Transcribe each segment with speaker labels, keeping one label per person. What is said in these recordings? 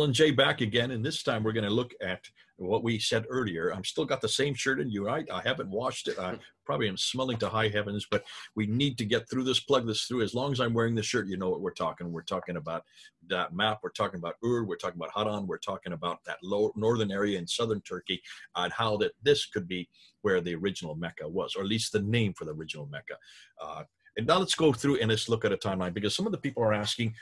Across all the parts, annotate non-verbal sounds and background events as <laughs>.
Speaker 1: Mel and Jay back again, and this time we're going to look at what we said earlier. I'm still got the same shirt in you, right? I haven't washed it. I probably am smelling to high heavens, but we need to get through this, plug this through. As long as I'm wearing the shirt, you know what we're talking. We're talking about that map. We're talking about Ur. We're talking about Haran. We're talking about that low, northern area in southern Turkey and how that this could be where the original Mecca was, or at least the name for the original Mecca. Uh, and now let's go through and let's look at a timeline because some of the people are asking,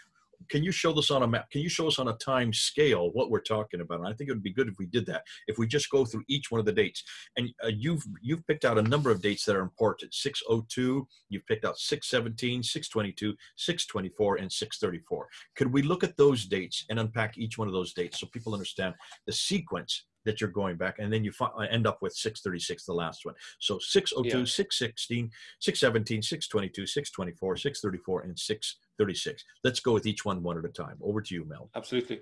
Speaker 1: can you show this on a map? Can you show us on a time scale what we're talking about? And I think it would be good if we did that. If we just go through each one of the dates, and uh, you've you've picked out a number of dates that are important. 602, you've picked out 617, 622, 624, and 634. Could we look at those dates and unpack each one of those dates so people understand the sequence that you're going back and then you uh, end up with 636 the last one so 602 yeah. 616 617 622 624 634 and 636 let's go with each one one at a time. Over to you mel.
Speaker 2: Absolutely.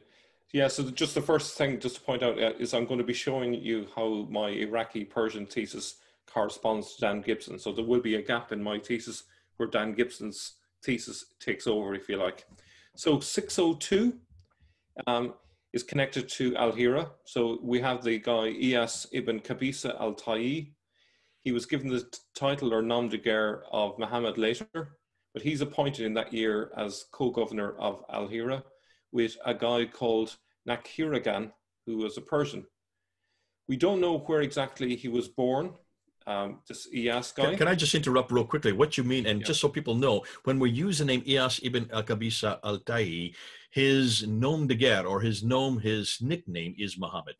Speaker 2: Yeah so just the first thing just to point out uh, is i'm going to be showing you how my iraqi persian thesis corresponds to dan gibson. So there will be a gap in my thesis where dan gibson's thesis takes over if you like. So 602 um, is connected to Al Hira. So we have the guy Iyas ibn Qabisa al Tayi. He was given the title or nom de guerre of Muhammad later, but he's appointed in that year as co governor of Al Hira with a guy called Nakhiragan, who was a Persian. We don't know where exactly he was born um, this Iyas guy.
Speaker 1: Can, can, I just interrupt real quickly? What you mean, and yeah. just so people know, when we use the name Iyas ibn al Qabisa al-Ta'i, his nom de guerre or his nom, his nickname is Muhammad.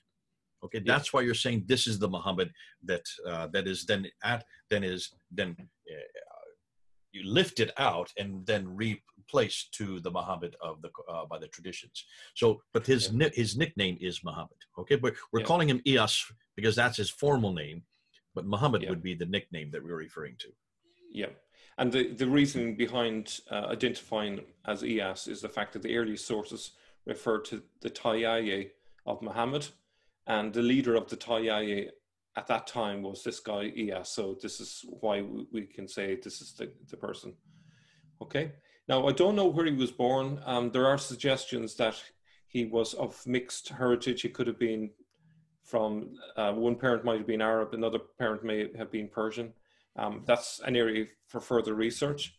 Speaker 1: Okay, yeah. that's why you're saying this is the Muhammad that uh, that is then at then is then uh, you lift it out and then replaced to the Muhammad of the uh, by the traditions. So, but his yeah. his nickname is Muhammad. Okay, but we're calling him Iyas because that's his formal name but Muhammad yeah. would be the nickname that we're referring to.
Speaker 2: Yeah. And the, the reason behind uh, identifying as Iyas is the fact that the earliest sources refer to the Tayyaye of Muhammad, and the leader of the Tayyaye at that time was this guy Iyas. So this is why we can say this is the, the person. Okay. Now I don't know where he was born. Um, there are suggestions that he was of mixed heritage. He could have been from uh, one parent might have been Arab, another parent may have been Persian. Um, that's an area for further research.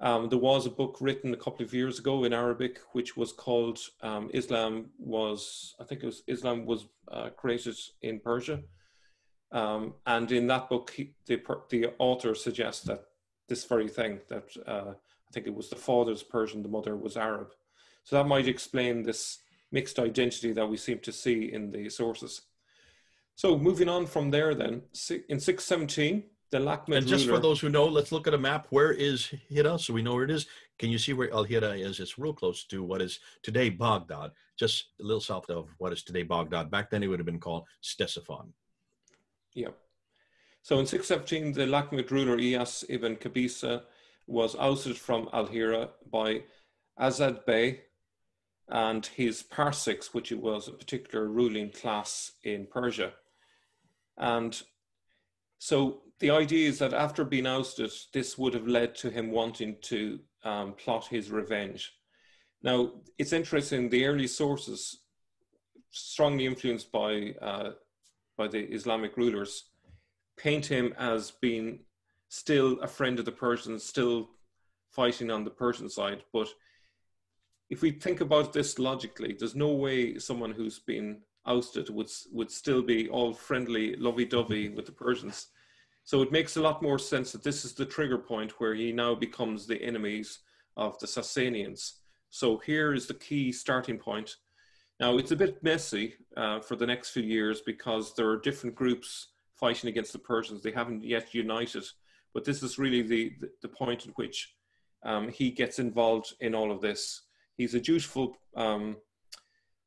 Speaker 2: Um, there was a book written a couple of years ago in Arabic, which was called um, Islam was, I think it was Islam was uh, created in Persia. Um, and in that book, he, the, the author suggests that this very thing, that uh, I think it was the father's Persian, the mother was Arab. So that might explain this mixed identity that we seem to see in the sources. So moving on from there, then in 617, the Lakhmid
Speaker 1: And just
Speaker 2: ruler,
Speaker 1: for those who know, let's look at a map. Where is Hira? So we know where it is. Can you see where Al Hira is? It's real close to what is today Baghdad, just a little south of what is today Baghdad. Back then it would have been called Ctesiphon.
Speaker 2: Yeah. So in 617, the Lakhmid ruler Iyas ibn Qabisa was ousted from Al Hira by Azad Bey, and his Parsiks, which was a particular ruling class in Persia. And so the idea is that after being ousted, this would have led to him wanting to um, plot his revenge. Now, it's interesting, the early sources, strongly influenced by, uh, by the Islamic rulers, paint him as being still a friend of the Persians, still fighting on the Persian side. But if we think about this logically, there's no way someone who's been ousted would would still be all friendly, lovey-dovey with the Persians. So it makes a lot more sense that this is the trigger point where he now becomes the enemies of the Sasanians. So here is the key starting point. Now it's a bit messy uh, for the next few years because there are different groups fighting against the Persians. They haven't yet united, but this is really the the, point at which um, he gets involved in all of this. He's a dutiful um,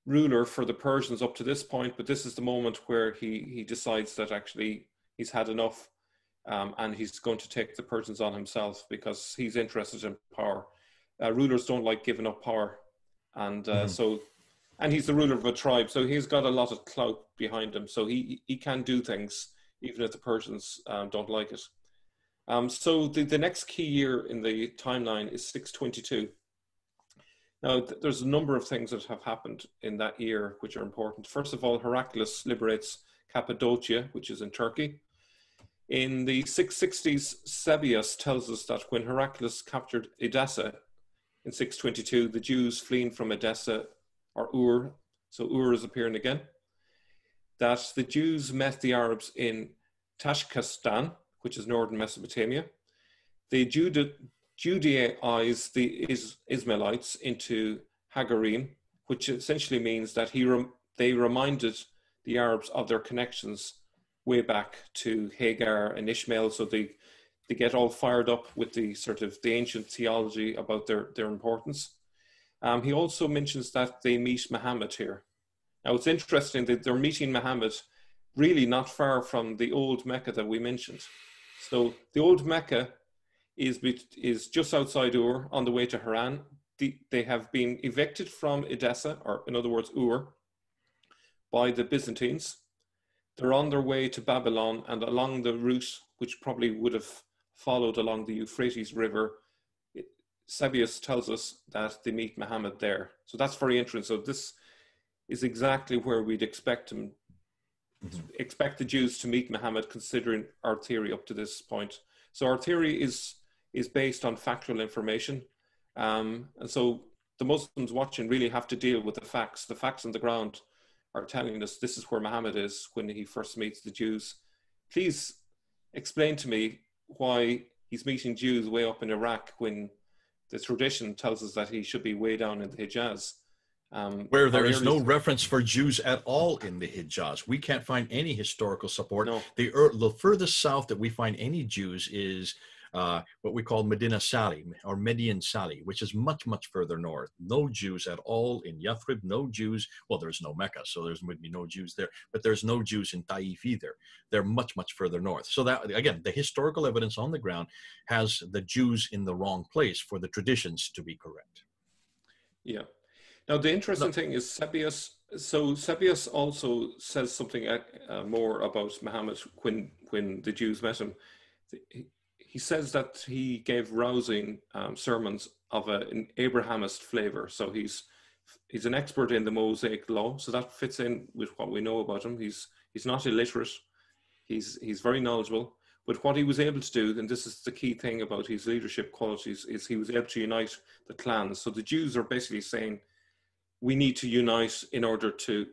Speaker 2: ruler for the Persians up to this point, but this is the moment where he, he decides that actually he's had enough um, and he's going to take the Persians on himself because he's interested in power. Uh, rulers don't like giving up power. And uh, mm-hmm. so, and he's the ruler of a tribe, so he's got a lot of clout behind him. So he, he can do things even if the Persians um, don't like it. Um, so the, the next key year in the timeline is 622. Now, th- there's a number of things that have happened in that year which are important. First of all, Heraclius liberates Cappadocia, which is in Turkey. In the 660s, Sebeos tells us that when Heraclius captured Edessa in 622, the Jews fleeing from Edessa, or Ur, so Ur is appearing again, that the Jews met the Arabs in Tachkastan, which is northern Mesopotamia. They Judaized the Is- Ismailites into Hagarim, which essentially means that he rem- they reminded the Arabs of their connections way back to Hagar and Ishmael, so they they get all fired up with the sort of the ancient theology about their their importance. Um, he also mentions that they meet Muhammad here. Now it's interesting that they're meeting Muhammad really not far from the old Mecca that we mentioned. So the old Mecca is is just outside Ur on the way to Haran. The, they have been evicted from Edessa, or in other words, Ur, by the Byzantines. They're on their way to Babylon, and along the route, which probably would have followed along the Euphrates River, Sebeos tells us that they meet Muhammad there. So that's very interesting. So this is exactly where we'd expect them, mm-hmm. expect the Jews to meet Muhammad, considering our theory up to this point. So our theory is is based on factual information, um, and so the Muslims watching really have to deal with the facts. The facts on the ground are telling us this is where Muhammad is when he first meets the Jews. Please explain to me why he's meeting Jews way up in Iraq when the tradition tells us that he should be way down in the Hijaz.
Speaker 1: Um, Where there is no reference for Jews at all in the Hijaz. We can't find any historical support. No. The, the furthest south that we find any Jews is uh, what we call Medina Sali or Median Sali, which is much, much further north. No Jews at all in Yathrib, no Jews. Well, there's no Mecca, so there's would be no Jews there, but there's no Jews in Taif either. They're much, much further north. So that, again, the historical evidence on the ground has the Jews in the wrong place for the traditions to be correct.
Speaker 2: Yeah. Now, the interesting no. thing is Sebeos. So Sebeos also says something uh, more about Muhammad when when the Jews met him he says that he gave rousing um, sermons of a, an Abrahamist flavor. So he's he's an expert in the Mosaic law, so that fits in with what we know about him. He's he's not illiterate. He's he's very knowledgeable. But what he was able to do, and this is the key thing about his leadership qualities, is he was able to unite the clans. So the Jews are basically saying, we need to unite in order to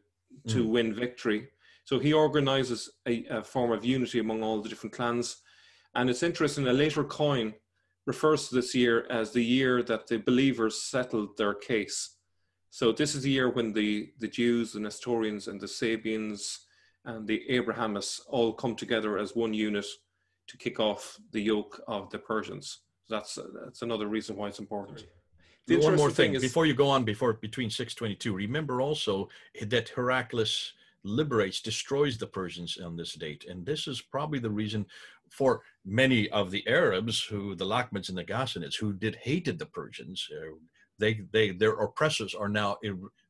Speaker 2: to mm. win victory. So he organizes a, a form of unity among all the different clans and it's interesting, a later coin refers to this year as the year that the believers settled their case. So this is the year when the, the Jews, the Nestorians, and the Sabians and the Abrahamists all come together as one unit to kick off the yoke of the Persians. That's that's another reason why it's important.
Speaker 1: One more thing, thing is, before you go on, before between 622, remember also that Heraclius liberates, destroys the Persians on this date. And this is probably the reason for many of the Arabs, who the Lakhmids and the Ghassanids, who did hated the Persians, uh, they they their oppressors are now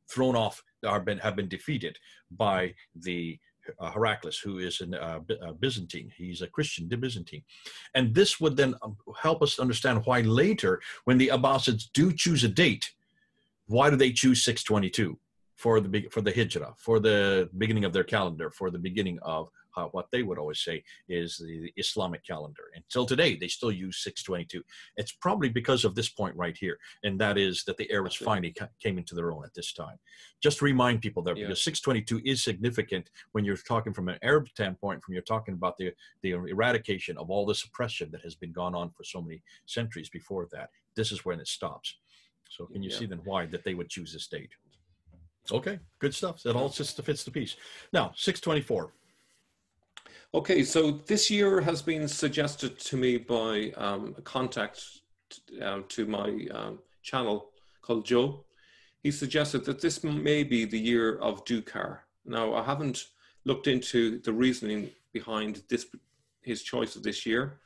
Speaker 1: thrown off, are been have been defeated by the uh, Heraclius, who is a uh, uh, Byzantine. He's a Christian, Byzantine. And this would then um, help us understand why later, when the Abbasids do choose a date, why do they choose 622 for the for the Hijrah, for the beginning of their calendar, for the beginning of uh, what they would always say is the Islamic calendar. Until today, they still use 622. It's probably because of this point right here, and that is that the Arabs finally came into their own at this time. Just to remind people there, yeah. because 622 is significant when you're talking from an Arab standpoint, from you're talking about the, the eradication of all this oppression that has been gone on for so many centuries before that. This is when it stops. So can you yeah. see then why that they would choose this date? Okay, good stuff. That all just fits the piece. Now, 624.
Speaker 2: Okay, so this year has been suggested to me by um, a contact uh, to my um, channel called Joe. He suggested that this may be the year of Dukar. Now, I haven't looked into the reasoning behind this his choice of this year.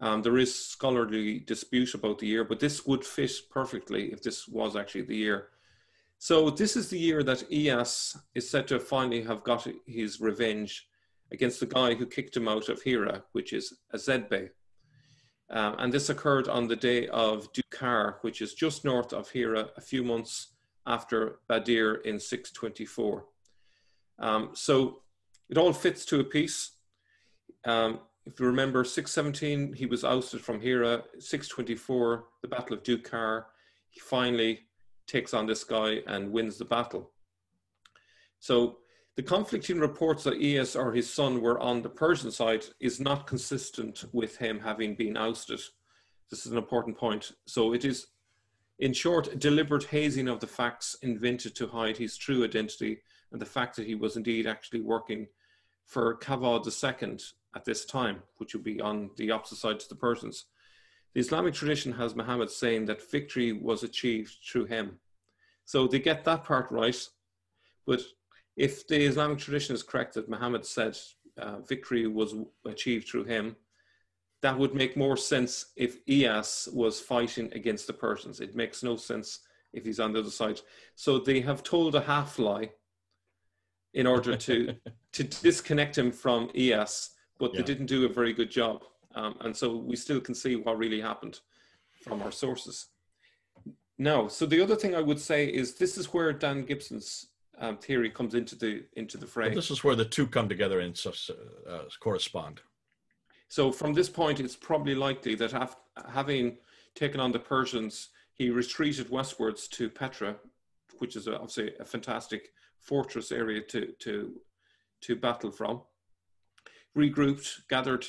Speaker 2: Um, there is scholarly dispute about the year, but this would fit perfectly if this was actually the year. So this is the year that Iyas is said to finally have got his revenge against the guy who kicked him out of Hira, which is Ezedbey. Um, and this occurred on the day of Dukar, which is just north of Hira, a few months after Badr in 624. Um, so it all fits to a piece. Um, if you remember, 617, he was ousted from Hira. 624, the Battle of Dukar, he finally takes on this guy and wins the battle. So the conflicting reports that Iyas or his son were on the Persian side is not consistent with him having been ousted. This is an important point. So it is, in short, a deliberate hazing of the facts invented to hide his true identity and the fact that he was indeed actually working for Kavadh II at this time, which would be on the opposite side to the Persians. The Islamic tradition has Muhammad saying that victory was achieved through him. So they get that part right, but if the Islamic tradition is correct that Muhammad said uh, victory was achieved through him, that would make more sense if Iyas was fighting against the Persians. It makes no sense if he's on the other side. So they have told a half lie in order to <laughs> to disconnect him from Iyas, but yeah. they didn't do a very good job. Um, and so we still can see what really happened from our sources. Now, so the other thing I would say is this is where Dan Gibson's um, theory comes into the into the frame.
Speaker 1: this is where the two come together and uh, correspond.
Speaker 2: So from this point, it's probably likely that after having taken on the Persians, he retreated westwards to Petra, which is a, obviously a fantastic fortress area to to to battle from. Regrouped, gathered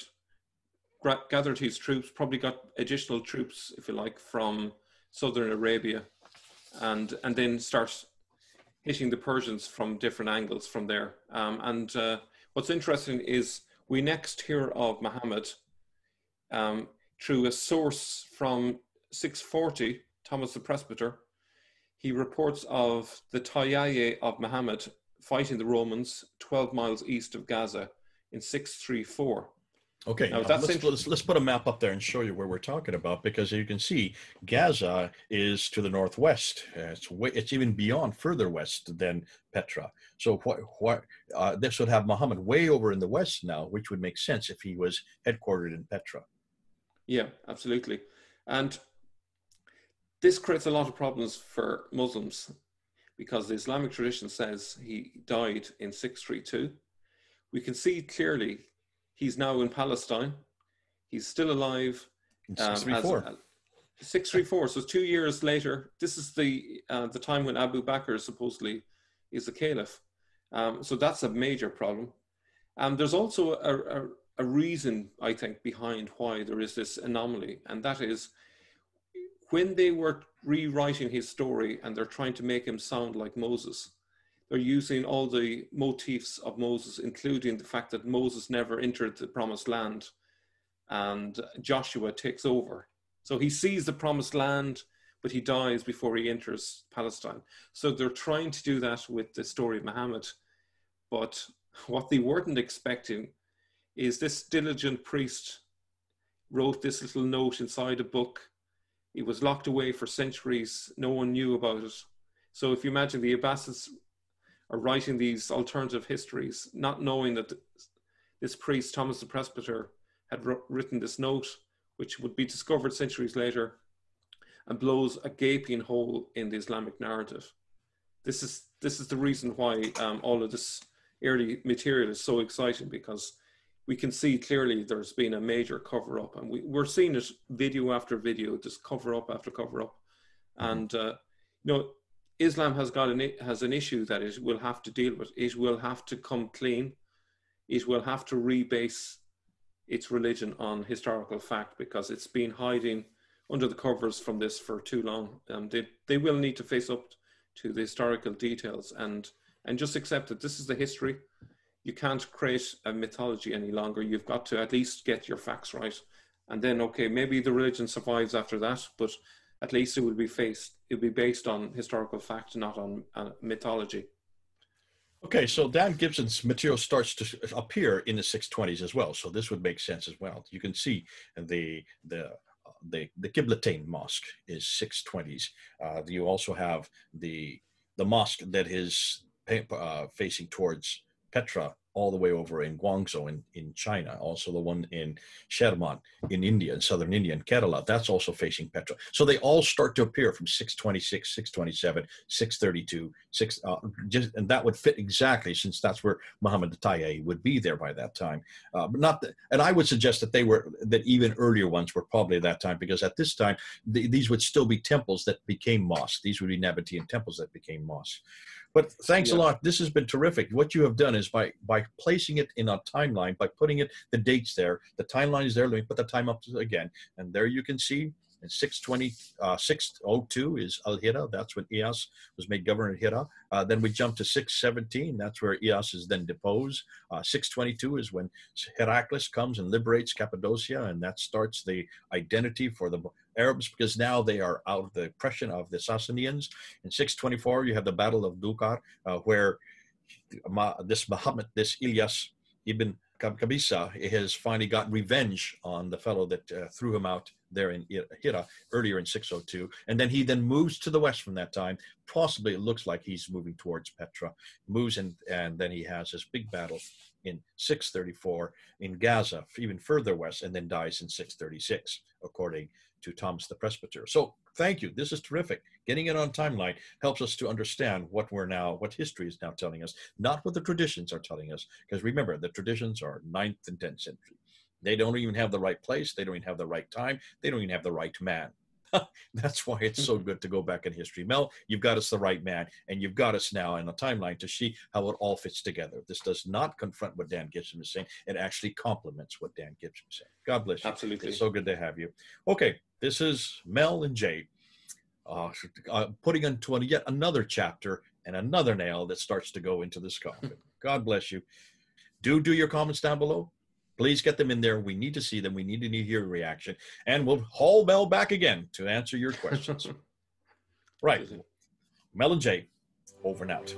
Speaker 2: gathered his troops, probably got additional troops, if you like, from southern Arabia, and and then start hitting the Persians from different angles from there. Um, and uh, what's interesting is we next hear of Muhammad um, through a source from 640, Thomas the Presbyter. He reports of the Tayyaye of Muhammad fighting the Romans 12 miles east of Gaza in 634.
Speaker 1: Okay, now, let's, let's, let's, put a map up there and show you where we're talking about because you can see Gaza is to the northwest. Uh, it's way, it's even beyond further west than Petra. So what what uh, this would have Muhammad way over in the west now, which would make sense if he was headquartered in Petra.
Speaker 2: Yeah, absolutely, and this creates a lot of problems for Muslims because the Islamic tradition says he died in 632. We can see clearly He's now in Palestine. He's still alive.
Speaker 1: Um, 634. As,
Speaker 2: 634. so two years later, this is the uh, the time when Abu Bakr supposedly is the caliph. Um, so that's a major problem. Um, there's also a, a, a reason, I think, behind why there is this anomaly, and that is when they were rewriting his story and they're trying to make him sound like Moses, they're using all the motifs of Moses, including the fact that Moses never entered the promised land and Joshua takes over. So he sees the promised land, but he dies before he enters Palestine. So they're trying to do that with the story of Muhammad. But what they weren't expecting is this diligent priest wrote this little note inside a book. It was locked away for centuries. No one knew about it. So if you imagine the Abbasids are writing these alternative histories, not knowing that this priest, Thomas the Presbyter, had written this note, which would be discovered centuries later and blows a gaping hole in the Islamic narrative. This is, this is the reason why um, all of this early material is so exciting because we can see clearly there's been a major cover up and we, we're seeing it video after video, just cover up after cover up. And, uh, you know, Islam has got an has an issue that it will have to deal with. It will have to come clean. It will have to rebase its religion on historical fact because it's been hiding under the covers from this for too long. Um, they they will need to face up to the historical details and and just accept that this is the history. You can't create a mythology any longer. You've got to at least get your facts right, and then okay, maybe the religion survives after that, but at least it would be faced it will be based on historical fact not on uh, mythology
Speaker 1: okay so dan gibson's material starts to appear in the 620s as well so this would make sense as well you can see the the the the Qiblatain mosque is 620s. Uh, you also have the the mosque that is uh, facing towards Petra all the way over in Guangzhou in, in China, also the one in Cheraman in India, in southern India, and Kerala, that's also facing Petra. So they all start to appear from 626, 627, 632, 6, uh, just, and that would fit exactly since that's where Muhammad Tayyeh would be there by that time. Uh, but not, the, and I would suggest that they were, that even earlier ones were probably that time because at this time, the, these would still be temples that became mosques. These would be Nabatean temples that became mosques. But thanks yeah. a lot. This has been terrific. What you have done is by by placing it in a timeline, by putting it the dates there, the timeline is there. Let me put the time up again, and there you can see. And 620, uh, 602 is Al Hira. That's when Iyas was made governor of Hira. Uh, then we jump to 617. That's where Iyas is then deposed. Uh, 622 is when Heraclius comes and liberates Cappadocia, and that starts the identity for the Arabs because now they are out of the oppression of the Sassanians. In 624, you have the Battle of Dukar, uh, where this Muhammad, this Ilyas ibn Qabisa has finally got revenge on the fellow that uh, threw him out there in Hira earlier in 602. And then he then moves to the west from that time. Possibly it looks like he's moving towards Petra, moves in, and then he has this big battle in 634 in Gaza, even further west, and then dies in 636, according to Thomas the Presbyter. So thank you. This is terrific. Getting it on timeline helps us to understand what we're now, what history is now telling us, not what the traditions are telling us. Because remember, the traditions are 9th and 10th century. They don't even have the right place. They don't even have the right time. They don't even have the right man. <laughs> That's why it's so mm-hmm. good to go back in history. Mel, you've got us the right man, and you've got us now in a timeline to see how it all fits together. This does not confront what Dan Gibson is saying. It actually complements what Dan Gibson is saying. God bless you.
Speaker 2: Absolutely.
Speaker 1: It's so good to have you. Okay, this is Mel and Jay uh, uh, putting into yet another chapter and another nail that starts to go into this coffin. <laughs> God bless you. Do do your comments down below. Please get them in there. We need to see them. We need to hear your reaction. And we'll haul Mel back again to answer your questions. <laughs> right. Mel and Jay, over and out.